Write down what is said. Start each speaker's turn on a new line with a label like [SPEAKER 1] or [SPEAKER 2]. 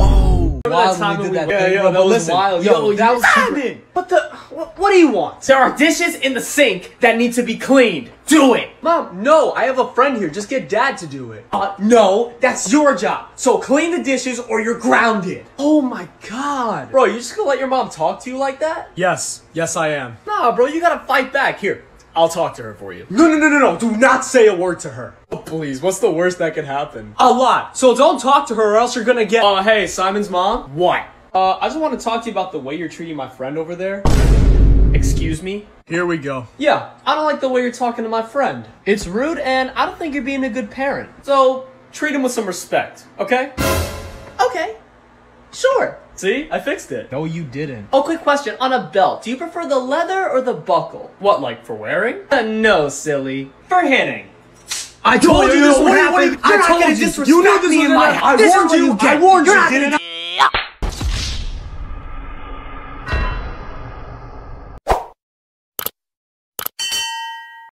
[SPEAKER 1] Oh,
[SPEAKER 2] that
[SPEAKER 1] wild
[SPEAKER 2] time
[SPEAKER 1] we did that.
[SPEAKER 2] Yeah,
[SPEAKER 1] thing,
[SPEAKER 2] yeah,
[SPEAKER 1] bro,
[SPEAKER 2] that
[SPEAKER 1] but listen,
[SPEAKER 2] wild.
[SPEAKER 1] Yo,
[SPEAKER 2] Yo,
[SPEAKER 1] that
[SPEAKER 2] you
[SPEAKER 1] was super-
[SPEAKER 2] Simon! What the? What, what do you want? There are dishes in the sink that need to be cleaned. Do it.
[SPEAKER 1] Mom, no, I have a friend here. Just get dad to do it.
[SPEAKER 2] Uh, no, that's your job. So clean the dishes or you're grounded.
[SPEAKER 1] Oh my god. Bro, you just gonna let your mom talk to you like that?
[SPEAKER 2] Yes, yes I am.
[SPEAKER 1] Nah, bro, you gotta fight back. Here, I'll talk to her for you.
[SPEAKER 2] No, no, no, no, no. Do not say a word to her.
[SPEAKER 1] Oh, please, what's the worst that could happen?
[SPEAKER 2] A lot. So don't talk to her or else you're gonna get.
[SPEAKER 1] Uh, hey, Simon's mom?
[SPEAKER 2] what?
[SPEAKER 1] Uh, I just want to talk to you about the way you're treating my friend over there.
[SPEAKER 2] Excuse me?
[SPEAKER 3] Here we go.
[SPEAKER 1] Yeah, I don't like the way you're talking to my friend. It's rude, and I don't think you're being a good parent. So, treat him with some respect, okay?
[SPEAKER 2] Okay. Sure.
[SPEAKER 1] See? I fixed it.
[SPEAKER 3] No, you didn't.
[SPEAKER 1] Oh, quick question. On a belt, do you prefer the leather or the buckle? What, like for wearing? Uh, no, silly. For hitting.
[SPEAKER 2] I told you this would
[SPEAKER 3] you-
[SPEAKER 2] happen.
[SPEAKER 3] you-
[SPEAKER 2] I told
[SPEAKER 3] gonna
[SPEAKER 2] you.
[SPEAKER 3] disrespect
[SPEAKER 2] You knew this was
[SPEAKER 3] in
[SPEAKER 2] gonna
[SPEAKER 3] my-
[SPEAKER 2] happen. I warned you.
[SPEAKER 3] you
[SPEAKER 2] I warned
[SPEAKER 3] You're
[SPEAKER 2] you,
[SPEAKER 3] not
[SPEAKER 2] didn't I?